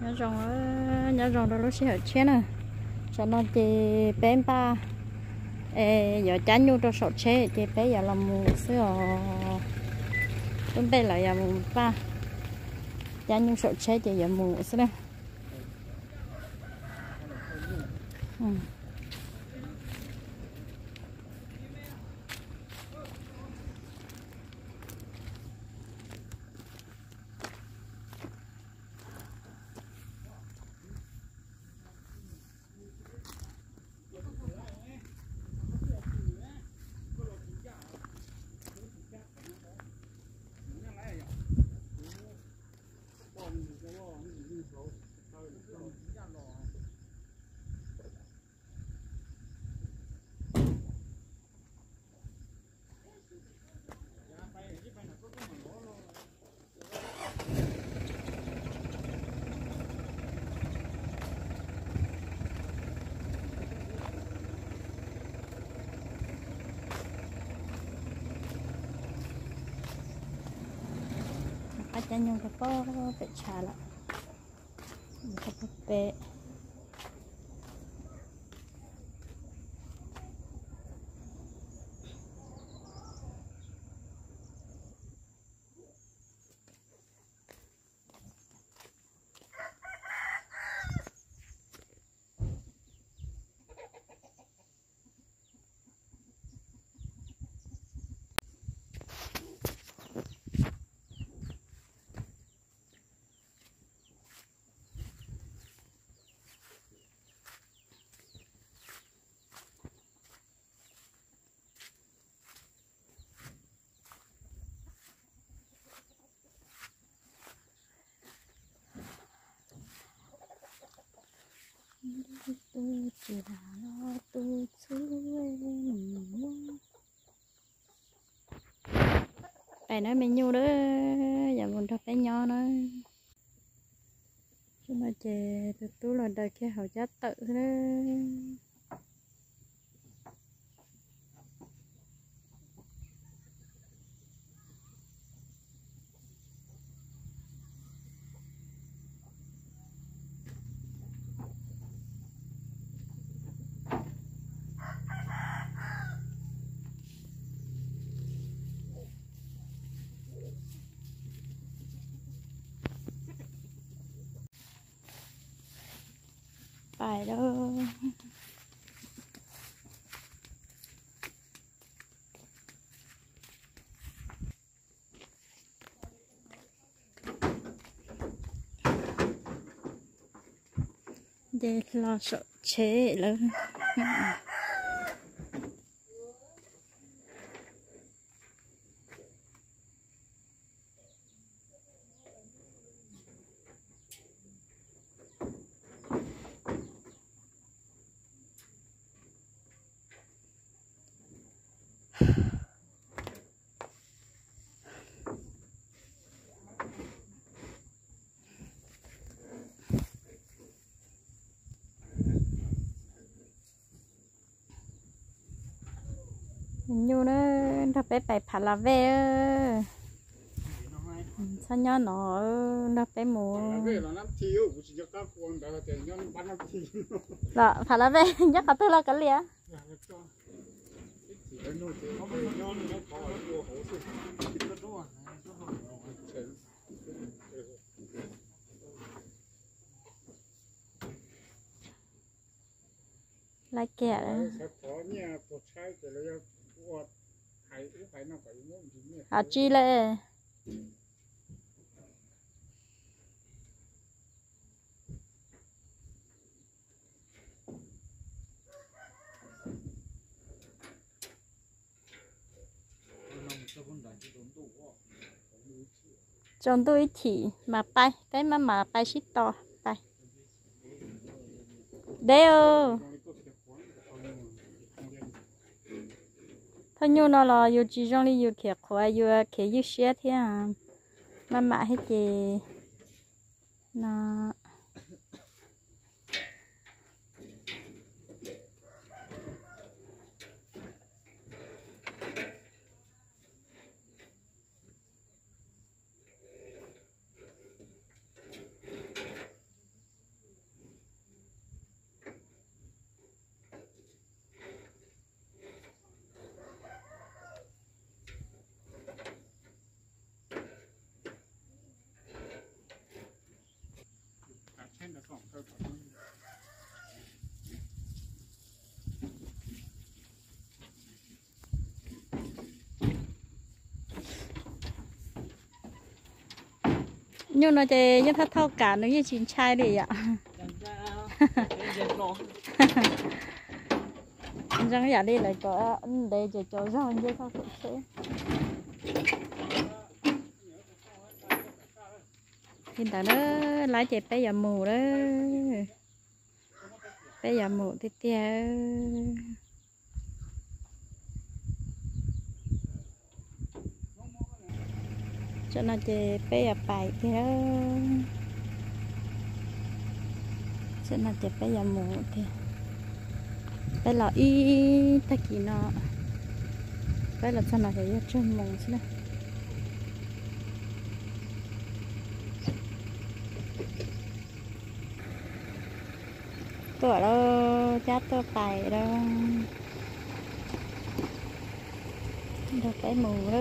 nhớ rồng nhớ rồng đó lúc sẽ ở trên nè cho nó chị bé ba, ê, giờ chán nhu cho sọt chế chị bé giờ làm mù ở bên đây lại giờ mù ba. Chán nhu sọt chế chị giờ mù sữa nhung ừ. aja nyong ko pe chala ko pe lo tu bài nói mình nhu đó, giờ muốn thật bé nho nó. Chúng ta chè từ tú là đời kia hậu giá tự đó. Bài đâu để lo sợ chế lớn nhu nó nó bé bảy phá là về sao nhá nó nó bé mù là phá là về nhắc cả tôi là cái liền lại kẹt อ่าจีเลยจงด้วยถี่มาไปไกล้มามาไปชิดต่อไป เดี๋ยว thôi nhu nó là yêu chỉ trong đi yêu kia khoa yêu kia yêu xe thế à. Mà mà hết gì nó nhưng nó chơi như thắt thao cả nó như chín chai đi ạ. Răng giả đi lại có để cho cho răng như thao cũng sẽ. Hiện tại đó lái chạy bé giờ mù đó. Bé giờ mù thì tia cho nó chơi bé giờ bài thì đó cho nó chơi bé giờ mù thì bé là y, ta kỳ nó. Bé là cho nó thấy chân mù chứ này tuổi đâu chát tôi phải đâu được cái mù đó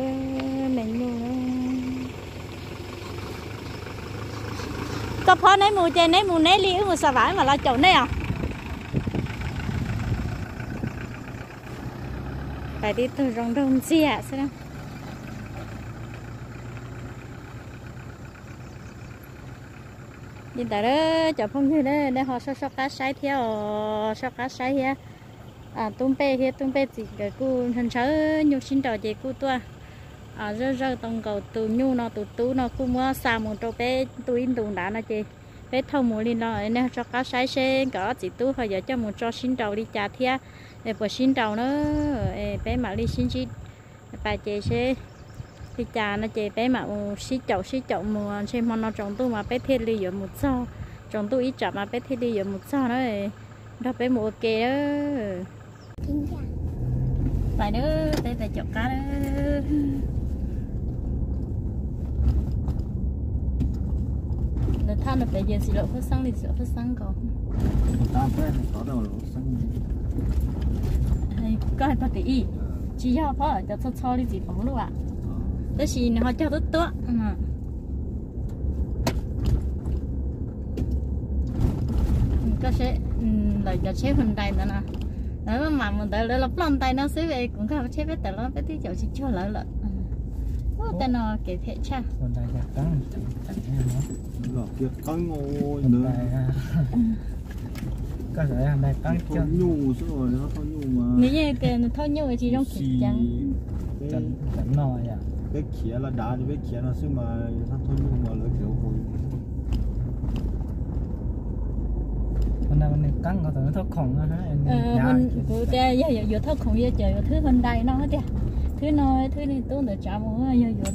mình mù đó. Có phó nấy mù chơi nấy mù nấy li mù sao vải mà lo chỗ nấy à? Phải đi từ rong rong gì à sao nhìn tại đó chỗ phong như đây để họ sao sao cá sấy theo, sao cá sấy ha à tung bê kia tung bê gì cái cu thân sớ nhung xin trò gì cu tua à rơ rơ tông cầu từ nhu nó từ tú nó cu mua xa một trâu bê tu in tùng đá nó chị bê thâu mù lên nó nên cho cá sái xe có chỉ tu hồi giờ cho một cho xin trầu đi chả thia để bỏ xin trầu nó bé mà đi xin chi bà chị xe thì chả nó chế bé mà xí chậu xí chậu mùa xem mà nó trồng tu mà bé thiết đi ở một sao trồng tu ít chậm mà bé thiết đi ở một sao đó đó bé mua kê đó. Tại nữa đây là chậu cá đó là than phải giờ xí lộ phát sáng thì xí phát sáng còn ta phải có đâu lộ sáng hay có hai phát tỷ chỉ cho phó cho cho cho đi gì bằng luôn ạ đó là họ cho tốt tốt có sẽ lời cho chế phần tay nữa nè đó mà mình tới là lăn tay nó sẽ về cũng không chế biết tới nó biết tí chỗ chỉ cho lỡ lỡ tên nó kể thể cha. Nó lọ kia cắn ngồi nữa. có thể cắn thôi chân nhu rồi nó thôi nhu mà. Nếu như cái thôi như vậy chỉ trong kịch trắng chẳng nồi à? cái khía là đá thì cái khía nó xưa mà nó thôi nhu mà nó kiểu hồi. Phần tay mình cắn có thể nó thoát khổng á hả? Em ờ mình của cái giờ thâu không giờ chờ thứ bên đây nó hết thứ nói thứ này tôi được trả mua rồi rồi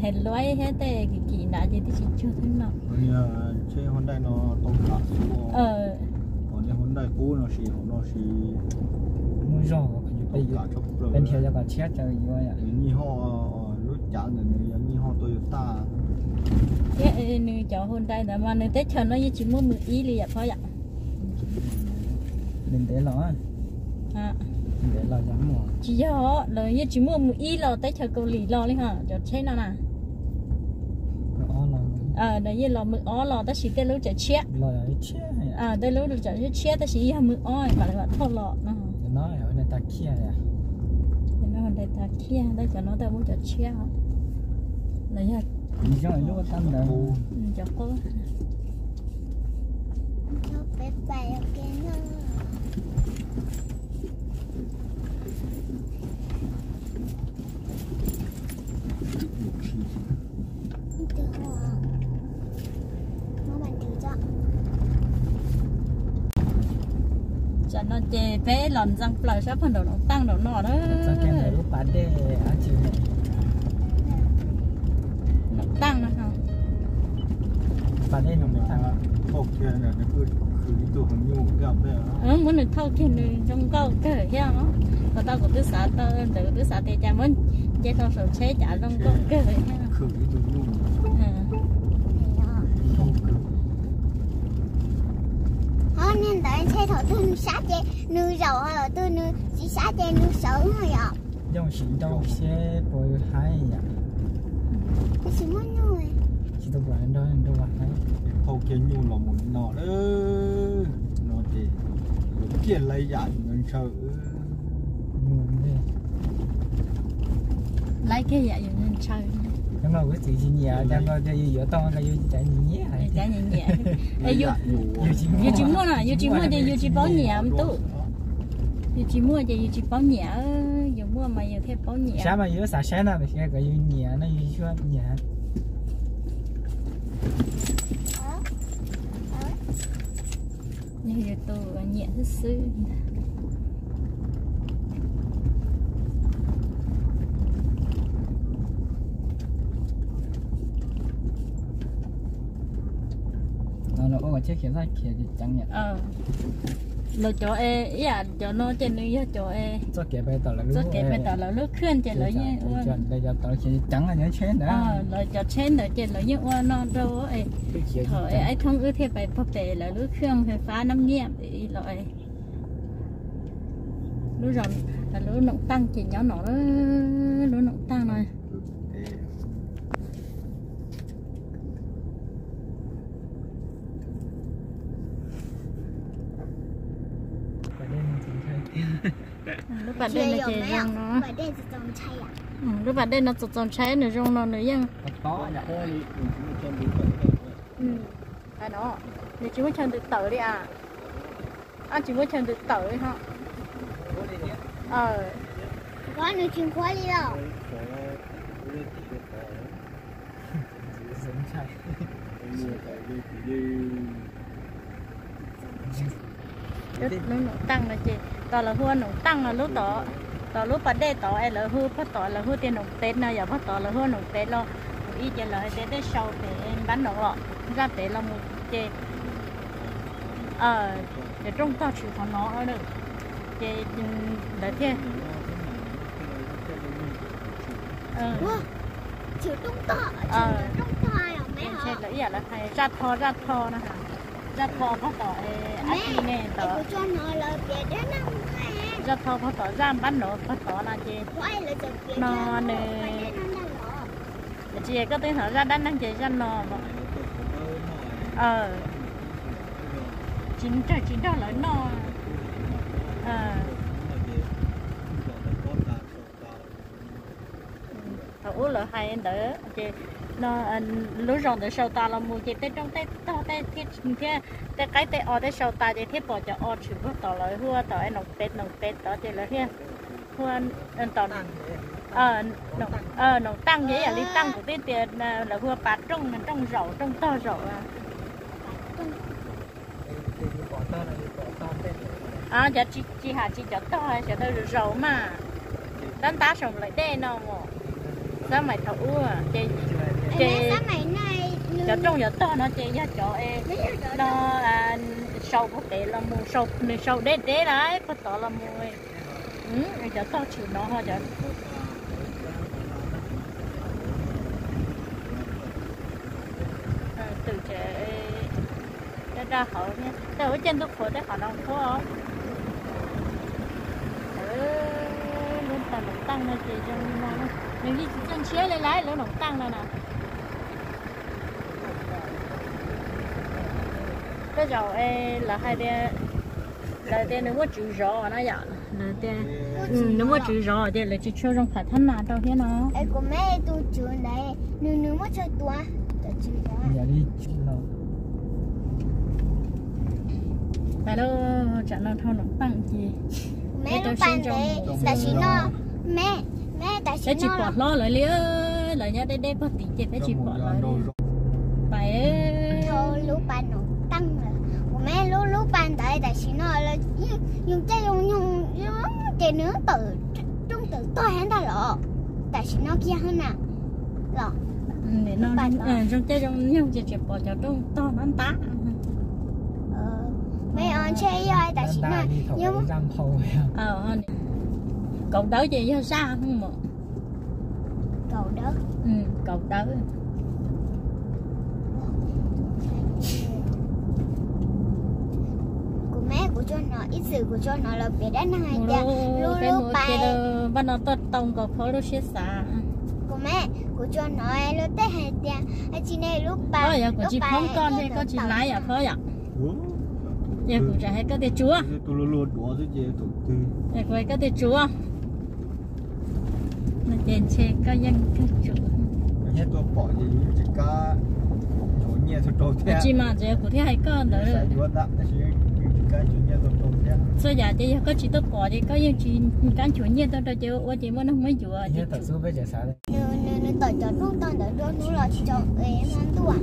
hết lối hết tệ cái kỳ nã gì thì chỉ chưa thứ nào chơi hôm nay nó tông cả ờ. Còn cái hôm nay cũ nó chỉ nó chỉ mua rồi bây giờ bên theo cho cả chết cho gì vậy như họ ờ, lúc trả rồi như họ ta. cái nữ cháu hôm nay là mà nữ tết chờ nó chỉ muốn một ý liền vậy thôi ạ. Đừng để lo à để lỏ dám mò chỉ do là như chỉ mua một y lò tới chờ cầu lì lò đi hả? Cho chế nào nè. Nó à đấy như lò mực ó lò ta chỉ tới lúc chả chết. Lò là chết à tới lúc lúa chả chết ta chỉ hàm mực ó phải là thô lọ nó nói ở đây ta kia à thì nó đây ta kia đây cho nó ta muốn chả chết. Là ừ, như lý do là lúc tâm đầu cho cô Nó bé bé ở kia nó Từ hòa Nó bạn từ cho giờ nó chè bé lòn răng lò sao phần đầu nó tăng đầu nọ đó. Sao kem này lúc bán để ăn chịu này? Nó tăng nữa không bán đây nó mới tăng ạ. Hộp kia là nó cứ cứ đi tủ hàng nhiều gặp đấy ạ. Ừ muốn được thâu thiên đường trong câu cái heo nó còn tao có tứ xã tao em tự tứ xã thì cha muốn chế thâu sầu chế trả trong câu cái heo cứ đi. tủ nên xe em sẽ thổi tôi sát chê nuôi rầu hay là tôi nuôi chỉ sát chê nuôi sở thôi ạ. Dòng xịn đâu xe bồi hai ạ. Cái xịn mất nuôi. Chỉ tôi bảo anh đó anh đâu bảo thấy thâu kia nhu là một nọ đó. Nó thì cũng kia lấy dặn nên sợ. Lấy cái dạy nên sợ nhưng mà cái gì nhẹ chẳng có cái gì to cái gì chạy nhẹ chả nhẹ Dạ, yêu yêu chỉ mua nè yêu chỉ mua thì yêu chỉ bao nhẹ không tu yêu chỉ mua thì yêu chỉ bao nhẹ yêu mua mà yêu thêm bao nhẹ. Sao mà yếu sao sáng nào thì cái gì nhẹ nó gì cho nhẹ. Như yêu tu nhẹ thứ sư nó nó có chiếc khiển ra kia thì chẳng nhẹ ờ. Lo cho e ý à cho nó trên núi á cho e. Cho kẻ bây giờ là lúc rất kể bây giờ là lúc khuyên trên lưỡi nhé cho bây giờ tao chỉ trắng là nhớ chết nữa. Ờ lo cho trên lưỡi trên lưỡi nhé qua nó đâu kia thôi ấy thông ư thì phải phập bể là lúc khuyên phải phá năm nghiệm để loại. Lúc rồi là lúc nọng tăng chỉ nhỏ nó lúc nọng tăng này và đây mình chỉ thấy lúc chỉ rong nó à? Ừ, lúc bạn đây nó chọn chọn trái nữa rong nó nữa nhưng có ừ à nó thì chỉ muốn chân được tờ đi à. Anh chỉ muốn chân được tờ đi hả? Ờ. Có nữ chuyên khoa đi đâu? rất nó nó tăng là chị. Tỏ là hua nó tăng là lúc đó tỏ lúc bắt đây tỏ ai là hua phát tỏ là hua tiền nồng tết nào giờ phát tỏ là hua nồng tết lo. Ý chỉ là tết để sau để em bán nó lọ ra tết là một chị ờ để trong tao chịu thằng nó ở được chị để thế ờ. Wow, chịu tung tỏ, Ờ. chịu tung tỏ à mấy em hả? sẽ lấy là hay ra thò ra thò nè hả? Ra thò phát tỏ ai Mẹ, chị nè em tỏ có cho nó là biệt đến năm hai. ra thò phát tỏ ra bán nó phát tỏ là chị Quay là chụp biệt Nó ra, nè. quay đến năm năm rồi. chị có tiếng thở ra đánh năng chị ra nò mà. Ờ. Chính trời chính đó là nò. Ờ. Thấu là hai anh đỡ chị. Nó anh lúc rồi để sau ta là mua chị tết trong tết to tết thiết thế tết cái tết ở tết sau ta chị thiết bỏ cho ở chịu bắt tỏ lại hua tỏ anh nồng tết nồng tết đó chị là thế hua anh tỏ ờ nồng ờ nồng tăng vậy à đi tăng của tết tiền là hua bát trong trong rậu trong to rậu à. À giờ chị chị hà chị cho to cho tôi rậu mà. Đánh tá sống lại đen nào mà sao mày thấu à chị chị ngày nay, nữ- cho trong giờ to nó chị cho cho em nó sâu có thể là mù sâu nửa sâu đế đế đấy có tỏ là mù ừ cho to chịu nó thôi cho Ờ, từ trẻ ra ra hậu nha. Từ ở trên tôi khổ tới họ đâu có không? Ừ lên tầm nó tăng lên chị trong nó nếu như chân chia lên lái nó tăng lên nè cái dầu e là hai đứa là đứa nếu mà chữ rõ nó dạ là đứa ừ, nếu mà chịu rõ thì là chỉ cho trong khả thân nào đâu thế nó Em của mẹ tôi chữ này nếu nếu mất chơi tua. Tôi chữ đó. giờ đi lo tại đâu chả nó thâu nó tăng gì Mẹ nó tôi đấy, một- tại chỉ nó mẹ mẹ tại chỉ nó chỉ bỏ lo lại lia lời nhá đây đây bắt tí chết để chỉ bỏ lại phải thôi lúc bàn nó tăng rồi của mẹ lúc bàn tại tại chỉ nó là dùng chơi dùng dùng dùng cái nữa từ trong từ tôi hắn ta lọ. Tại chỉ nó kia hơn nào lọ. Để nó à trong chơi trong nhau chỉ chỉ bỏ cho trong to nó tá. Ờ mẹ on chơi rồi tại chỉ nó nhưng ờ cậu đỡ gì cho xa không mà cầu đất ừ cậu đỡ của mẹ của cho nó ít sự của cho nó là biết đã tia lô lúc cái bài. chơi đó bắt nó tốt tông có phô lúc xếp xa của mẹ của cho nó lúc tết hai tia ai chỉ này lúc có bài giờ có chỉ phóng con hay có chỉ lái à phó ạ giờ cũng chả hay có thể chúa. Tôi luôn luôn đùa với chị tụi tư. Giờ cũng có thể chúa. Mà tiền xe có dân cái chúa. Nhất tôi bỏ gì chỉ cá. Chỗ nhẹ thôi trâu theo chỉ mà chỉ của thế hai con đó sai chúa đã cái gì chỉ cá chỗ nhẹ thôi trâu theo so giờ chỉ có chỉ tôi bỏ thì có những chỉ cán chủ nhiên tôi chỉ tôi chỉ muốn nó mới chùa chỉ nhớ thật số bây giờ sao đấy nè nè nè tỏi tỏi không tỏi tỏi đâu nó là chỉ cho em ăn tua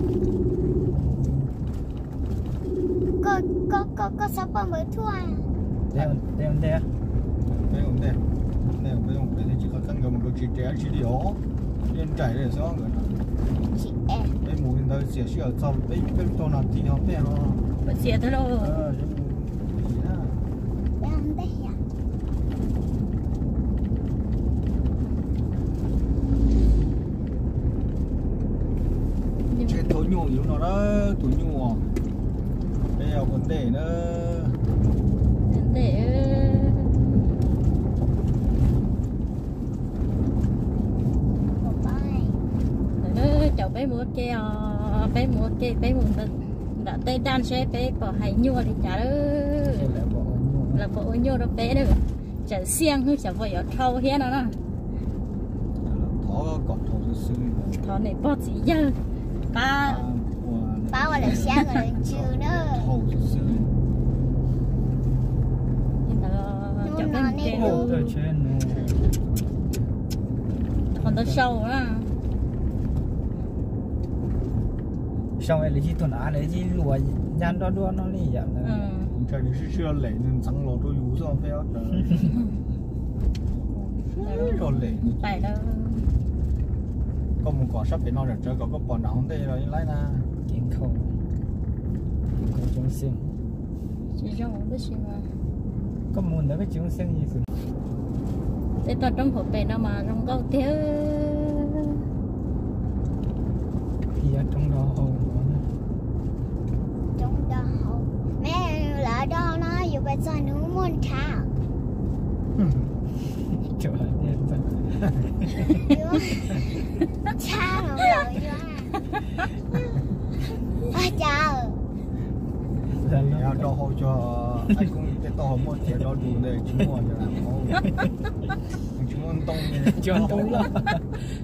có có có có sao bao mới thua à đây đây đây cái vấn đề này cái vấn đề chỉ có cần một cái chỉ trẻ chỉ điều liên chạy để sao người chị em cái mù hiện tại sẽ需要找被被多拿地方变哦， bữa xịa tôi đâu nó nhủ à, đây là vấn đề một bài. Ờ, cháu bé mua cái ờ, bé mua cái bé mua đã đã tây đan xe bé bỏ hay nhua thì chả là bộ nhua đó bé nữa chả xiang hơi chả vội ở thâu hết nó nè thỏ cọp thổ sư thọ này bỏ gì giờ ba ba gọi là sáng gọi là chiều nữa thổ sư sư, nhưng mà cháu bé mua cái ô tôi trên còn nó sâu đó xong rồi lấy chi tuần á lấy chi lùa nhăn đó đua nó đi vậy ừ.这里是需要累能长老都有上不要的，要累。 tại đó có một quả sắp đến nó rồi có có bọn nào không đây rồi lấy na kiến không chúng sinh chỉ cho một cái gì mà có muốn nữa cái chúng sinh gì sự thế tao trong hộp bể nó mà trong câu thiếu thì ở trong đó nó trong đó mẹ là đó nó dù bây giờ nó muốn chào chỗ đen vậy chào nó rồi à chào là 要 cho anh cũng cái to một trẻ đó đủ để chúng mò cho làm máu. Chúng ăn tông cho ăn tông lo.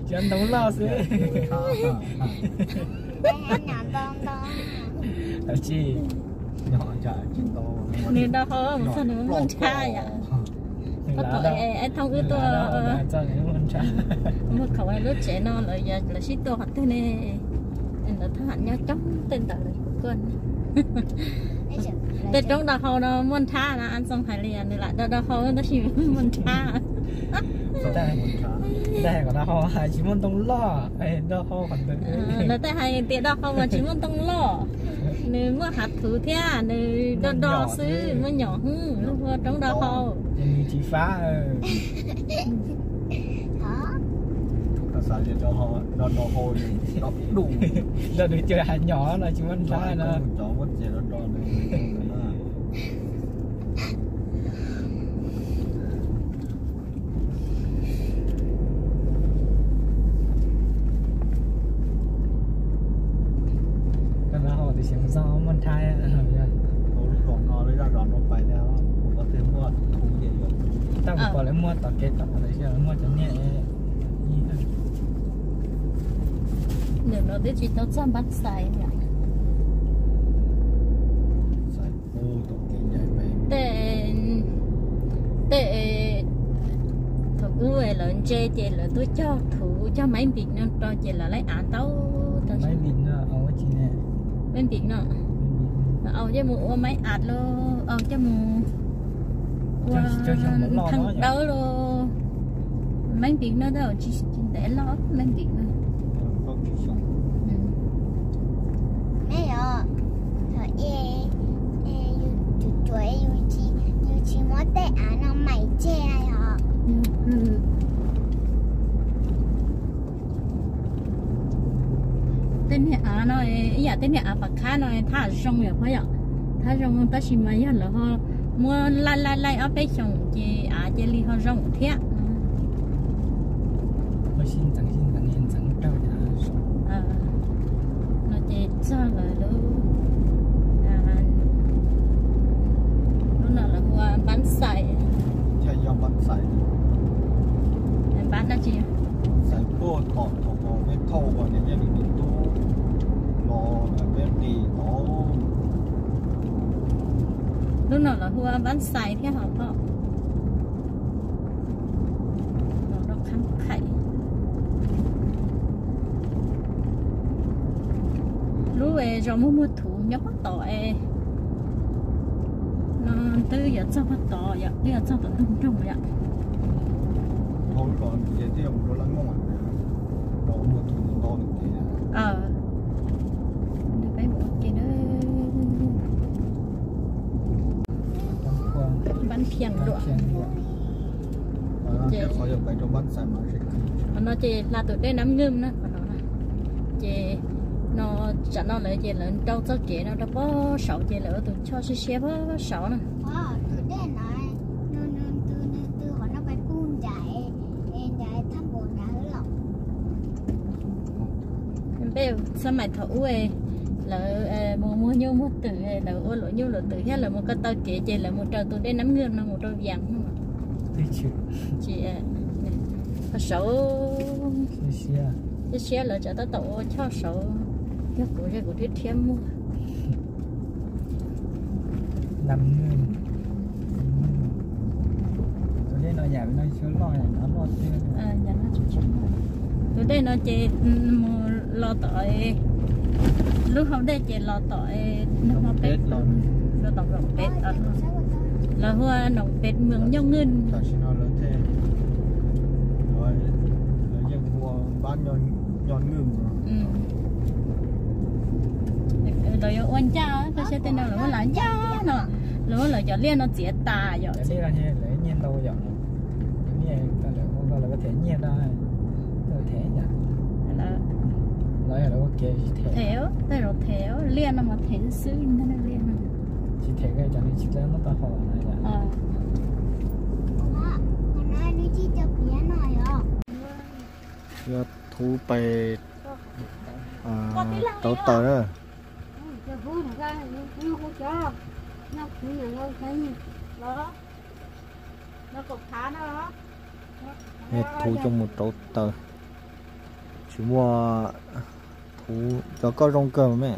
Cho ăn tông lo xí dạ, à chị. nhỏ chả chị to. Nên đó không sao nữa con trai à có tội em thông cái tôi một khẩu em lướt trẻ non rồi giờ là ship tôi hẳn thế này em đã thằng nhau chống tên tờ con. này quên Bây giờ là tên trong đó hầu nó muốn tha là ăn xong phải liền thì lại đó đó hầu nó chỉ muốn tha. Đây đây còn nó hai chỉ muốn tung lo ấy đó không còn được. Nó tại hay tiền đó hầu mà chỉ muốn tông lo nếu mà hạt thử thế nếu đó đó xứ nó nhỏ hư lúc trong đó hầu. Thì chỉ phá đó nó sao cho cho họ nó nó hồi nó đủ. Giờ được chơi hạt nhỏ là chỉ muốn phá nó cho mất gì nó cho được cái nó họ thì xem do muốn thay à nó còn nó lấy ra đó nó bay theo có thể mua thú gì rồi tao cũng có lấy mua tao kết tao lấy cho mua cho nhẹ nếu nó biết chỉ tao chăm bắt sai nhỉ sai ô tổ kiến nhảy bay tệ. Tệ. Thủ cú về lớn chê chê là tôi cho thủ cho mấy việc nó cho chê là lấy án tao tao mấy bình ở chị nè. Bên việc nó ở cho mù mấy ạt lo ở cho mù thằng đâu lo mấy việc nó đâu chỉ để lo mấy việc nó có chỉ xong Ừ. mẹ ạ thôi e e yêu tụi tụi yêu chi yêu chi mất tệ à nó mày chê ai hả Ừ. tên nhà à nó ý là tên nhà à bạc khá nó thả rong rồi phải không thả rong ta chỉ mấy là họ mua lai lai lai ở bên sông chị à chị li họ rong thế có xin tặng xin chẳng yên chẳng trâu nhà à nó chị cho là đó à nó nào là mua bán sải chạy dòng bắt sai bán đó chị sai bố thọ thọ với thâu lúc nào bán xài thế hả họ nó khăn khẩy lúc về rồi mua mua thủ nhóc bắt tỏi nó tư giờ cho bắt tỏi giờ giờ cho tỏi tung trung vậy thôi còn giờ thì một đó là ngon à đó một thùng to được thế ờ để bé một cái đó Bắn khoan, bán phiền bắn độ khiên ruộng cái khó giờ phải cho bán xài mà sẽ mà nó chỉ là tụi đây nắm ngâm đó còn nó là chỉ nó chẳng nó lại chỉ là trâu cho chị nó đâu có sầu chỉ là tụi cho xe xe có sầu nè. Ờ, từ đây nói nương nương từ từ họ nó phải buôn chạy em chạy thăm buồn đã hứa lòng bây giờ sao mày thử ấy là mua mua nhiêu mua từ là ô lỗi nhiêu lỗi từ hết là một cái tao chị chỉ là một trâu tụi đây nắm ngâm là một trâu vàng không mà Đi chịu. Chị Xê xê. cái xe là cho tao tổ cho sầu cái của cái của thiết thêm mua. Năm nghìn. Tôi thấy nó nhà bên nó chưa lo này, nó lo chưa. à nhà nó chịu chịu tụi đây nó mua lo tội. Lúc hôm đây chỉ lo tội nó mà bết lo. lo rộng bết ở là hoa nồng bết mường nhau ngân nó rồi rồi rồi ừ rồi oan cha tôi sẽ tên là nó là cha nó nó là cho liên nó chỉ tà rồi đi ra như lấy nhiên đâu. Cái này ta lại không gọi là có thể nhiên ra. Rồi thể nhỉ. là Nói là nó chỉ thể. theo đây rồi theo liên nó mà theo sư nó là liên nó Chỉ thể cái chẳng chỉ là nó ta hỏi ờ. Còn ai đi chi chụp bé này à giờ thú. Bè à tớ tớ rồi thú dạ, trong một tấu tờ chỉ mua thú. Cho có rong cờ mẹ.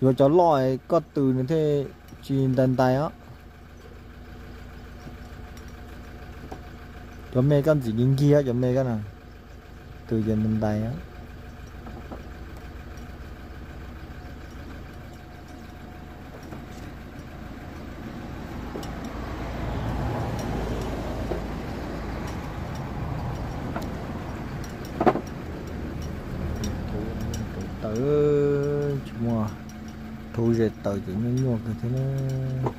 Rồi cho lòi có từ như thế chỉ đàn tay á. Cho mẹ cái gì kia cái nào, từ giờ á. mua thu về tử chỉ như nhau cái thế này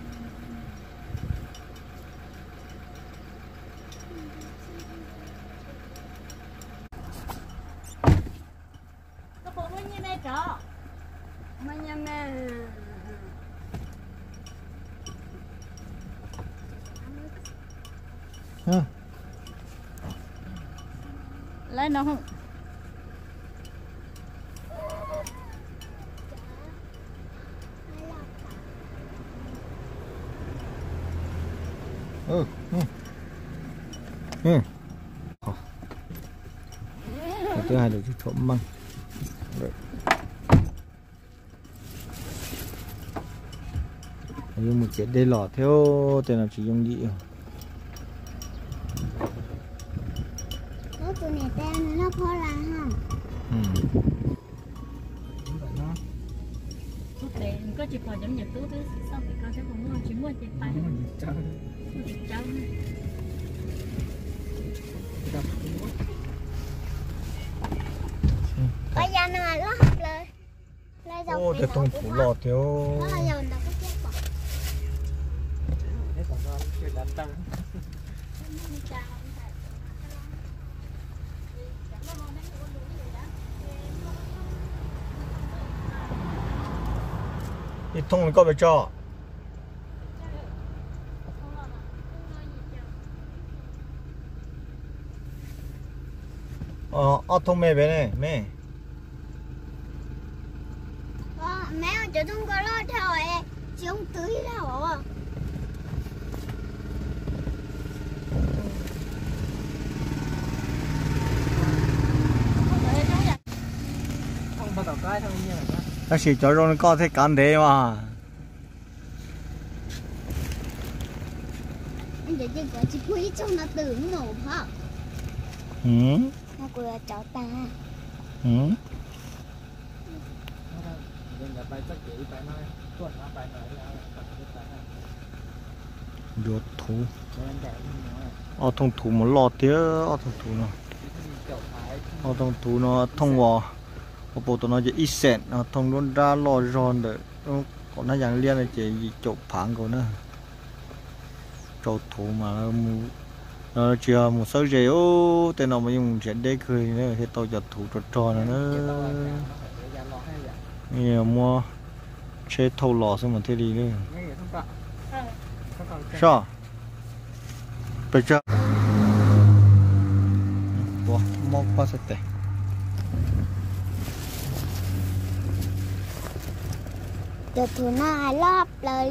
nó cũng như này trọ mà nhà mẹ lấy nó không ừ ừ ừ Ờ. Cái thứ hai là cái trộm măng Đấy dùng một chiếc đê lỏ theo tên là chỉ dùng gì nó tụi này tên nó khó là không ừ. Có chỉ còn giống nhật tú thứ xong thì con sẽ không mua chỉ mua chỉ tay chỉ trâu bây giờ nó học lời lời dòng ô cái tông phủ lò nó là dòng nó có chết bỏ cái thông này có phải cho. Ờ ờ thông mẹ bé này mẹ Ờ, mẹ ơi, chỗ không có lo theo ấy chứ không tưới đâu à Không bao giờ cái thôi như này. nó chỉ cho rồi có thể cắn thế mà anh chỉ có chỉ quý trong nó tưởng nổ hả อืม nó của cháu ta อืม Nên là bay chắc chỉ bay nói tuần nó bay nói là phải biết bay này โยดถู nên cái nó เอาทงถูมันรอเตี้ยเอาทงถูเนาะ kiểu thái เอาทงถูเนาะทงวอ có bộ tụi nói chỉ ít sẹn nó thông luôn ra lò giòn để còn nó dạng liên là chỉ chỗ phẳng của nó. Chỗ thủ mà nó chưa một số gì. Ô tên nó mà dùng chuyện đấy cười nữa. Thì tôi giật thủ tròn tròn nữa nhiều mua chế thâu lò xong mà thế đi nữa ờ. sao? Bây giờ. Bỏ móc qua sạch เดือดทูน่ารอบเลย